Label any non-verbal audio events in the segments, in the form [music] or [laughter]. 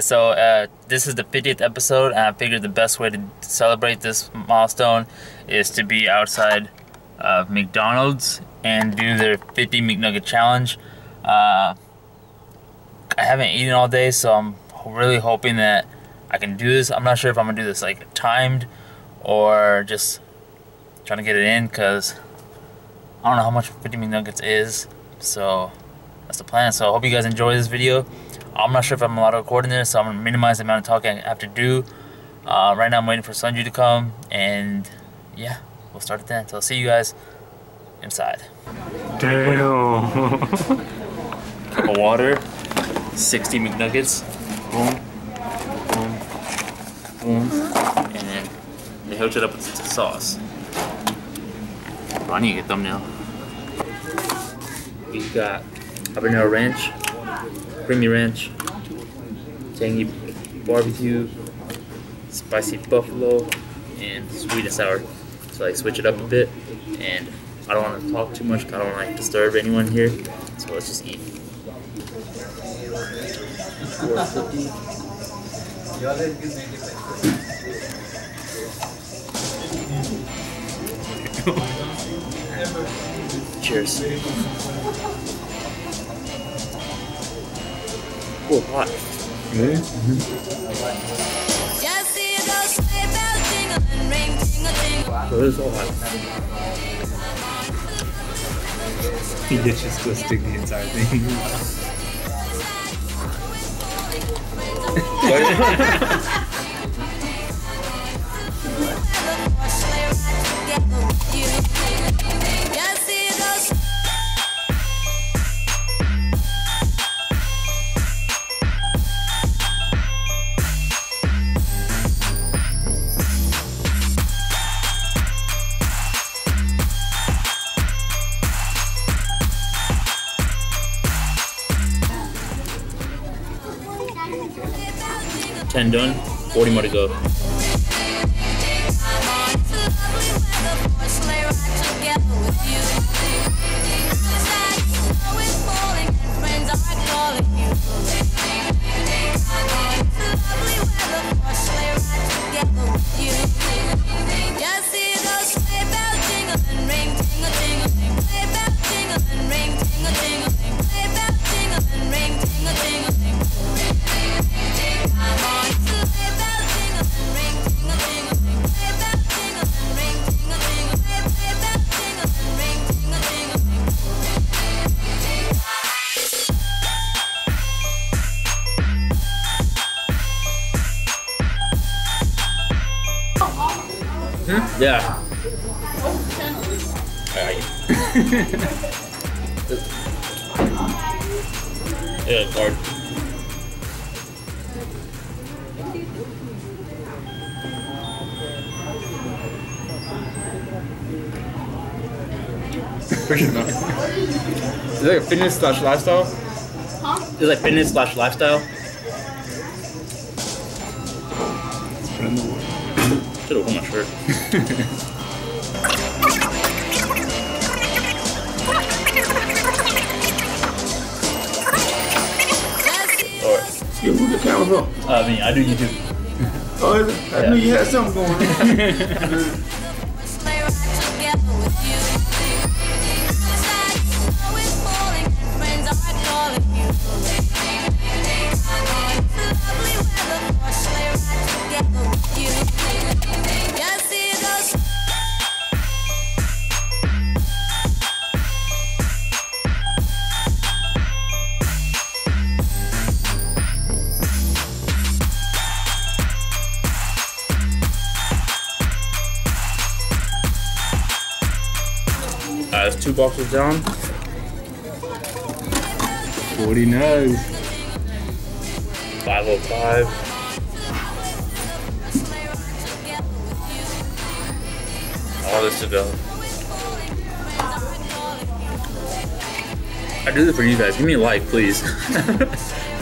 So uh, this is the 50th episode, and I figured the best way to celebrate this milestone is to be outside of McDonald's and do their 50 McNugget challenge. Uh, I haven't eaten all day, so I'm really hoping that I can do this. I'm not sure if I'm gonna do this like timed or just trying to get it in because I don't know how much 50 McNuggets is. So that's the plan. So I hope you guys enjoy this video. I'm not sure if I'm allowed to record in this, so I'm gonna minimize the amount of talking I have to do. Uh, right now I'm waiting for Sunju to come, and yeah, we'll start it then. So I'll see you guys inside. Damn. [laughs] Cup of water, 60 McNuggets, boom, boom, boom, and then they hooked it up with the sauce. I need to get a thumbnail. We got habanero ranch, creamy ranch, tangy barbecue, spicy buffalo, and sweet and sour. So like switch it up a bit, and I don't want to talk too much. I don't like disturb anyone here. So let's just eat. Cheers. Oh, hot. Just see those sleigh bells jingling, ring, tingle, tingle. So this is all hot. He gets just to stick the entire thing. [laughs] [laughs] Weather, 10 done, 40 to go. Yeah. Alright. [laughs] yeah, card. [laughs] Is it like a fitness slash lifestyle? It's like fitness slash lifestyle. Should have worn my shirt. Alright. You move the camera. Uh, I mean, I do YouTube. Oh? I knew you had something going on. There's two boxes down. 49. 505. sleigh ride together with you. All this to go. I do this for you guys. Give me a like, please. [laughs]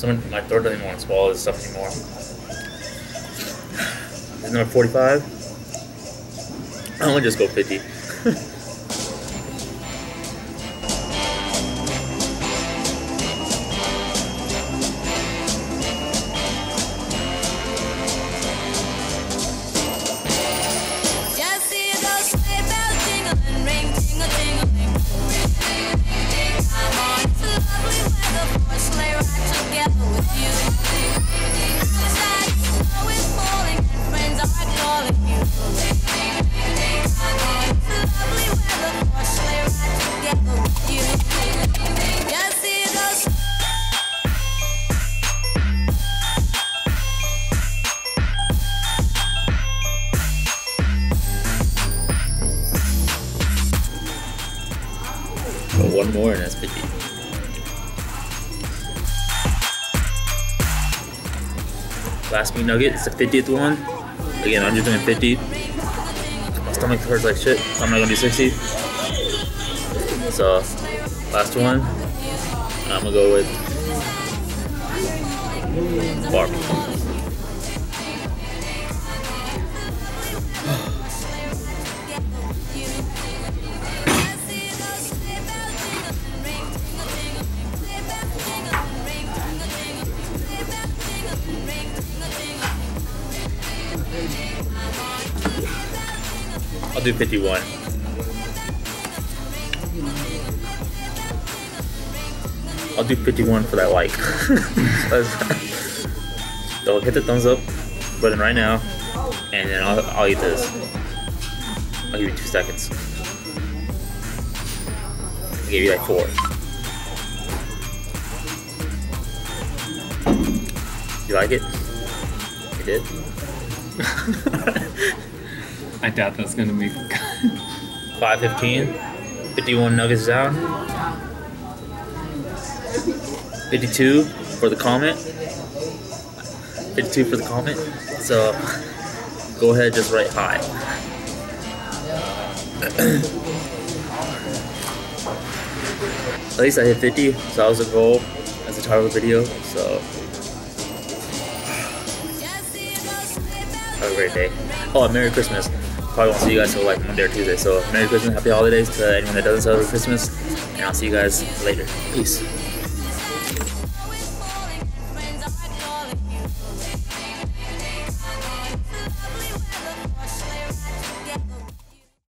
Someone, my throat doesn't even want to swallow this stuff anymore. Is number 45. I'm gonna just go 50. Last meat nugget, it's the 50th one. Again, I'm just doing 50. My stomach hurts like shit, so I'm not gonna do 60. So, last one, I'm gonna go with barb. I'll do 51. I'll do 51 for that like. [laughs] so hit the thumbs up button right now, and then I'll, I'll eat this. I'll give you two seconds. I'll give you like four. You like it? You did? [laughs] I doubt that's gonna make. 515. 51 nuggets down. 52 for the comment. 52 for the comment. So go ahead, just write hi. [clears throat] At least I hit 50, so that was a goal as the title of the video. So have a great day. Oh, Merry Christmas. Probably won't see you guys till like Monday or Tuesday. So Merry Christmas, Happy Holidays to anyone that doesn't celebrate Christmas, and I'll see you guys later. Peace.